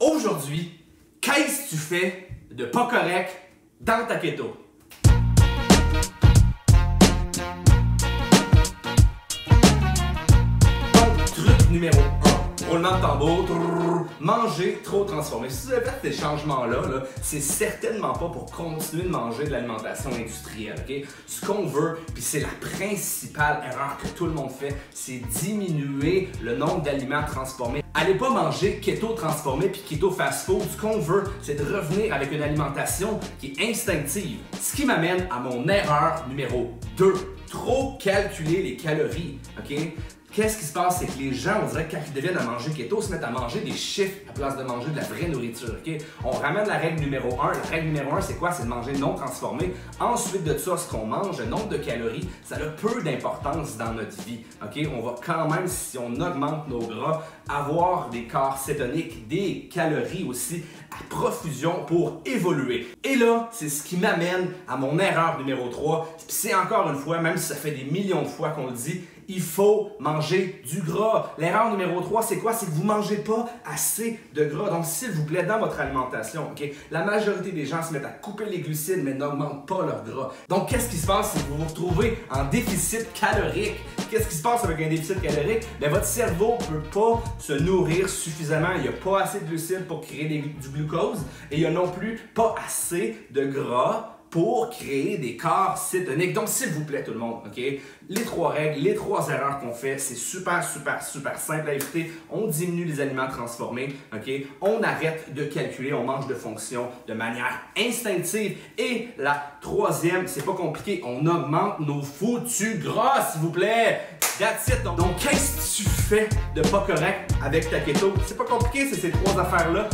Aujourd'hui, qu'est-ce que tu fais de pas correct dans ta keto? Donc, truc numéro 1, roulement de tambour, manger trop transformé. Si vous avez fait ces changements-là, là, c'est certainement pas pour continuer de manger de l'alimentation industrielle. ok? Ce qu'on veut, puis c'est la principale erreur que tout le monde fait, c'est diminuer le nombre d'aliments transformés. Allez pas manger keto transformé puis keto fast food. Ce qu'on veut, c'est de revenir avec une alimentation qui est instinctive. Ce qui m'amène à mon erreur numéro 2. Trop calculer les calories. Qu'est-ce qui se passe, c'est que les gens, on dirait que quand ils deviennent à manger keto, se mettent à manger des chiffres à place de manger de la vraie nourriture. ok? On ramène la règle numéro 1. La règle numéro 1, c'est quoi? C'est de manger non transformé. Ensuite de ça, ce qu'on mange, le nombre de calories, ça a peu d'importance dans notre vie. On va quand même, si on augmente nos gras, avoir des corps cétoniques, des calories aussi à profusion pour évoluer. Et là, c'est ce qui m'amène à mon erreur numéro 3. Puis c'est encore une fois, même si ça fait des millions de fois qu'on le dit, il faut manger du gras. L'erreur numéro 3, c'est quoi? C'est que vous ne mangez pas assez de gras. Donc, s'il vous plaît, dans votre alimentation, OK? La majorité des gens se mettent à couper les glucides, mais n'augmentent pas leur gras. Donc, qu'est-ce qui se passe? Que vous vous retrouvez en déficit calorique? Qu'est-ce qui se passe avec un déficit calorique? Bien, votre cerveau peut pas se nourrir suffisamment. Il n'y a pas assez de glucides pour créer du glucose et il n'y a non plus pas assez de gras pour créer des corps cétoniques. Donc, s'il vous plaît, tout le monde, OK? Les trois règles, les trois erreurs qu'on fait, c'est super, super, super simple à éviter. On diminue les aliments transformés, OK? On arrête de calculer, on mange de fonction de manière instinctive. Et la troisième, c'est pas compliqué, on augmente nos foutus gras, s'il vous plaît. That's. Donc, qu'est-ce que tu fais de pas correct avec ta keto? C'est pas compliqué, c'est ces trois affaires-là.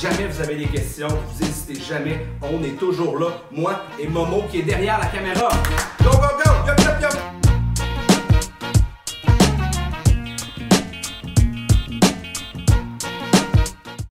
Jamais vous avez des questions, vous n'hésitez jamais. On est toujours là. Moi et Momo qui est derrière la caméra.